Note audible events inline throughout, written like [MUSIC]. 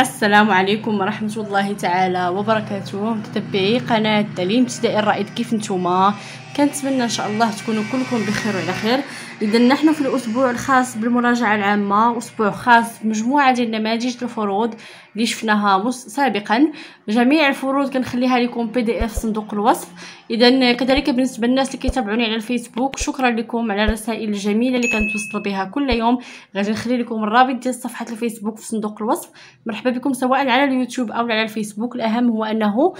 السلام عليكم ورحمة الله تعالى وبركاته. متتبعي قناة تعليم ابتدائي الرائد. كيف نتوما؟ كنتمنى إن شاء الله تكونوا كلكم بخير وعلى خير. إذا نحن في الأسبوع الخاص بالمراجعة العامة أسبوع خاص بمجموعة ديال نماذج الفروض اللي شفناها سابقا. جميع الفروض كنخليها لكم بي دي اف صندوق الوصف. إذا كذلك بالنسبة للناس اللي كيتابعوني على الفيسبوك شكرا لكم على الرسائل الجميلة اللي كنتوصل بها كل يوم. غادي نخلي لكم الرابط ديال صفحة الفيسبوك في صندوق الوصف. مرحبا بكم سواء على اليوتيوب أو على الفيسبوك. الأهم هو أنه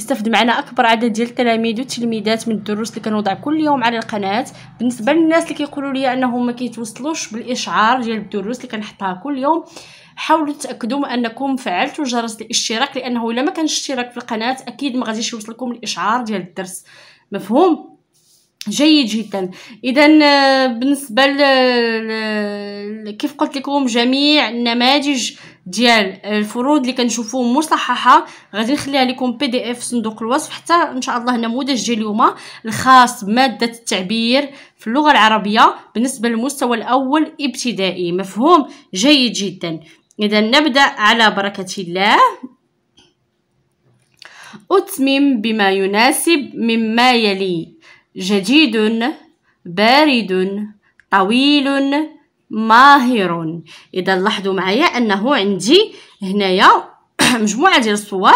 يستفد معنا أكبر عدد ديال التلاميذ والتلميذات من الدروس اللي كنوضع كل يوم على القناة. بالنسبة للناس اللي كيقولوا لي أنهم ما كيتوصلوش بالإشعار ديال الدروس اللي كنحطها كل يوم حاولوا تأكدوا أنكم فعلتوا جرس الاشتراك لأنه إلا ما كانش اشتراك في القناة أكيد ما غاديش يوصلكم الإشعار ديال الدرس. مفهوم؟ جيد جدا. اذا آه، بالنسبة ل... كيف قلت لكم جميع النماذج ديال الفروض اللي كنشوفوا مصححة غادي نخليها لكم بي دي اف صندوق الوصف حتى إن شاء الله النموذج ديال اليوم الخاص بمادة التعبير في اللغة العربية بالنسبة للمستوى الأول ابتدائي. مفهوم؟ جيد جدا. اذا نبدأ على بركة الله. أتمم بما يناسب مما يلي. جديد بارد طويل ماهر. إذا لاحظوا معايا أنه عندي هنايا [COUGHS] مجموعة ديال الصور.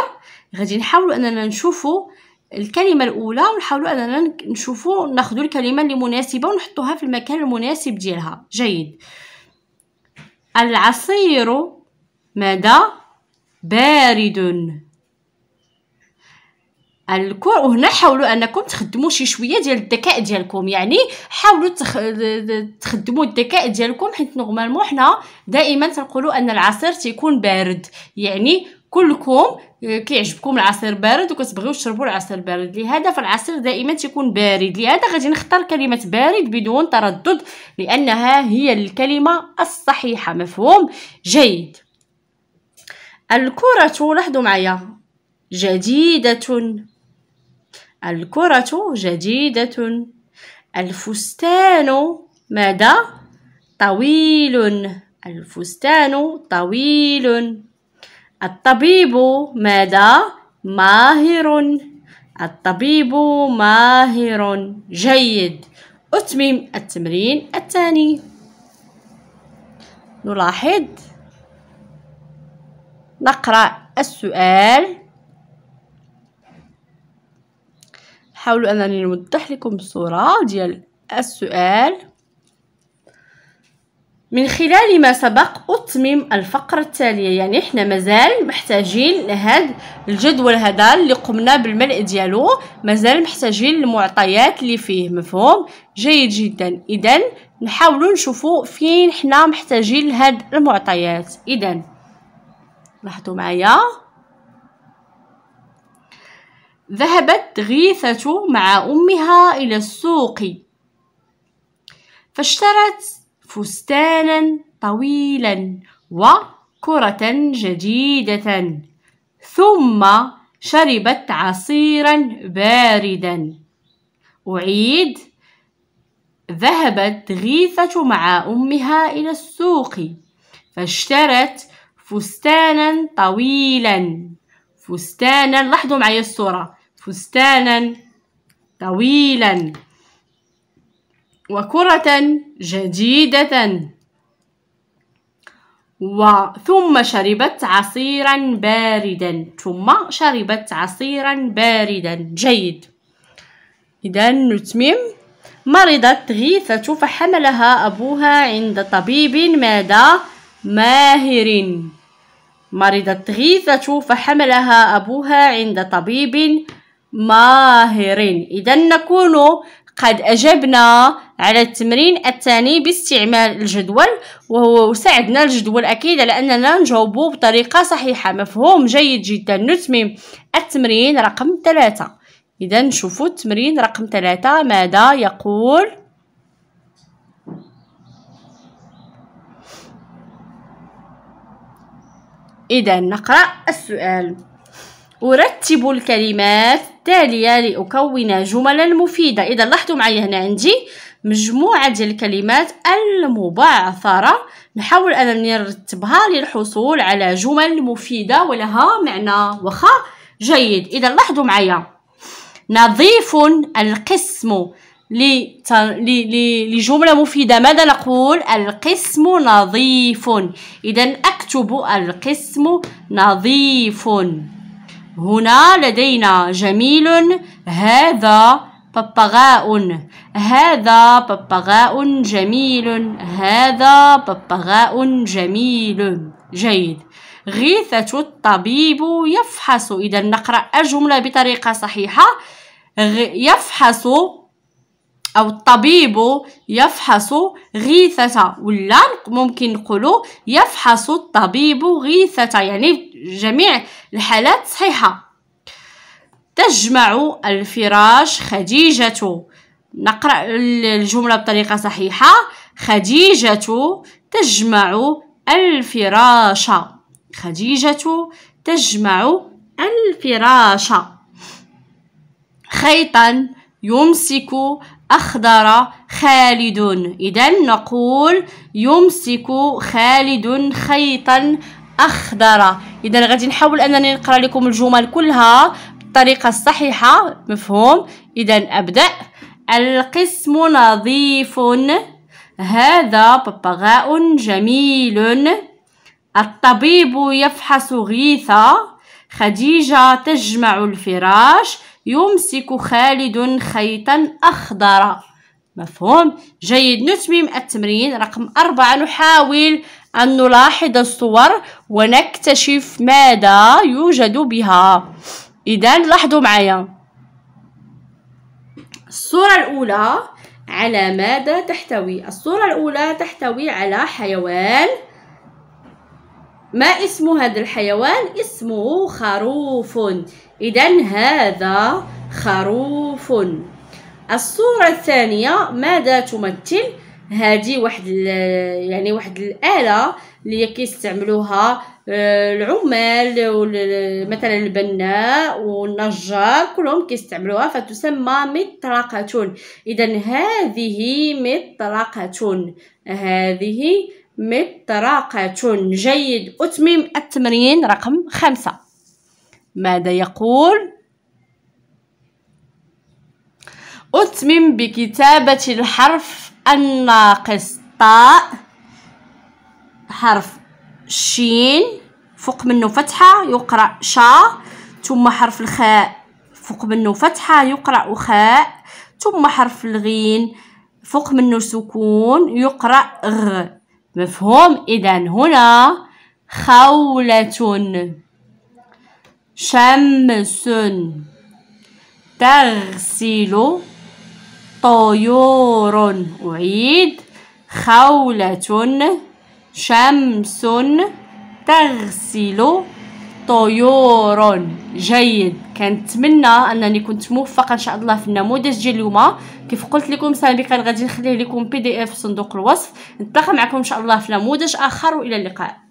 غادي نحاولوا أننا نشوفوا الكلمة الأولى ونحاولوا أننا نشوفوا ناخذوا الكلمة اللي مناسبة ونحطوها في المكان المناسب ديالها. جيد. العصير ماذا؟ بارد. d'accord وهنا حاولوا أنكم تخدموا شي شوية ديال الذكاء ديالكم. يعني حاولوا تخ... تخدموا الذكاء ديالكم حيت normalement حنا دائما تنقولوا أن العصير تيكون بارد. يعني كلكم كيعجبكم العصير بارد وكتبغيو تشربوا العصير بارد. لهذا فالعصير دائما تيكون بارد. لهذا غادي نختار كلمة بارد بدون تردد لأنها هي الكلمة الصحيحة. مفهوم؟ جيد. الكره لاحظوا معايا. جديدة. الكرة جديدة. الفستان ماذا طويل؟ الفستان طويل. الطبيب ماذا ماهر؟ الطبيب ماهر. جيد. أتمم التمرين الثاني. نلاحظ. نقرأ السؤال. حاولوا انني نوضح لكم الصورة ديال السؤال. من خلال ما سبق أتمم الفقرة التالية يعني إحنا مازال محتاجين لهذا الجدول هذا اللي قمنا بالملء ديالو. مازال محتاجين المعطيات اللي فيه مفهوم؟ جيد جدا. اذا نحاولوا نشوفوا فين حنا محتاجين لهاد المعطيات. اذا لاحظوا معايا؟ ذهبت غيثة مع أمها إلى السوق. فاشترت فستانا طويلا وكرة جديدة. ثم شربت عصيرا باردا. أعيد. ذهبت غيثة مع أمها إلى السوق. فاشترت فستانا طويلا. فستانا لاحظوا معايا الصورة. فستانا طويلا وكرة جديدة. وثم شربت عصيرا باردا ثم شربت عصيرا باردا. جيد. إذا نتمم. مرضت غيثة فحملها أبوها عند طبيب ماذا ماهر. مرضت غيثة فحملها أبوها عند طبيب ماهر إذا نكون قد أجبنا على التمرين الثاني باستعمال الجدول وهو ساعدنا الجدول أكيد على أننا نجاوبه بطريقة صحيحة. مفهوم جيد جدا. نتمم التمرين رقم ثلاثة. إذا نشوفوا التمرين رقم ثلاثة. ماذا يقول؟ إذا نقرأ السؤال. أرتب الكلمات التالية لأكون جملا مفيدة. إذا لاحظوا معايا هنا عندي مجموعة ديال الكلمات المبعثرة. نحاول أنني نرتبها للحصول على جمل مفيدة ولها معنى وخا جيد. إذا لاحظوا معايا نظيف القسم لجملة مفيدة. ماذا نقول؟ القسم نظيف. إذا أكتب القسم نظيف. هنا لدينا جميل هذا ببغاء هذا ببغاء جميل هذا ببغاء جميل. جيد. غيثة الطبيب يفحص إذا نقرأ الجملة بطريقة صحيحة. يفحص أو الطبيب يفحص غيثة ولا ممكن نقولوا يفحص الطبيب غيثة يعني جميع الحالات صحيحة. تجمع الفراش خديجة. نقرأ الجملة بطريقة صحيحة. خديجة تجمع الفراش. خديجة تجمع الفراش. خيطا يمسك أخضر خالد. إذا نقول يمسك خالد خيطا أخضر. إذا غادي نحاول أنني نقرأ لكم الجمل كلها بالطريقة الصحيحة مفهوم؟ إذا أبدأ. القسم نظيف. هذا ببغاء جميل. الطبيب يفحص غيثا. خديجة تجمع الفراش. يمسك خالد خيطا أخضر. مفهوم؟ جيد. نتمم التمرين رقم أربعة نحاول. أن نلاحظ الصور ونكتشف ماذا يوجد بها. إذا لاحظوا معايا. الصورة الأولى على ماذا تحتوي؟ الصورة الأولى تحتوي على حيوان. ما اسم هذا الحيوان؟ اسمه خروف. إذا هذا خروف. الصورة الثانية ماذا تمثل؟ هذه واحد يعني واحد الآلة اللي كيستعملوها آه، العمال مثلا البناء والنجار كلهم كيستعملوها فتسمى مطرقة إذا هذه مطرقة هذه مطرقة جيد. أتمم التمرين رقم خمسة. ماذا يقول؟ أتمم بكتابة الحرف الناقص طاء حرف شين فوق منه فتحة يقرأ شا ثم حرف الخاء فوق منه فتحة يقرأ خاء ثم حرف الغين فوق منه سكون يقرأ غ. مفهوم؟ إذا هنا خولة شمس تغسل طيور. أعيد. خولة. شمس. تغسل. طيور. جيد. كنتمنى أنني كنت موفقة إن شاء الله في النموذج ديال اليوم. كيف قلت لكم سابقا غادي نخليه لكم بي دي اف في صندوق الوصف. نتلاقى معكم إن شاء الله في نموذج آخر وإلى اللقاء.